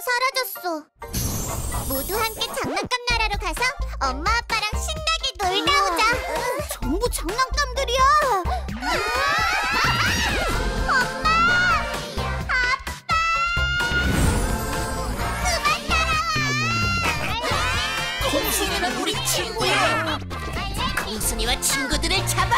사라졌어 모두 함께 장난감 나라로 가서 엄마 아빠랑 신나게 놀다 오자. 전부 장난감들이야. 엄마, 아빠, 그만 따라와. 콩순이는 우리 친구야. 공순이와 친구들을 잡아.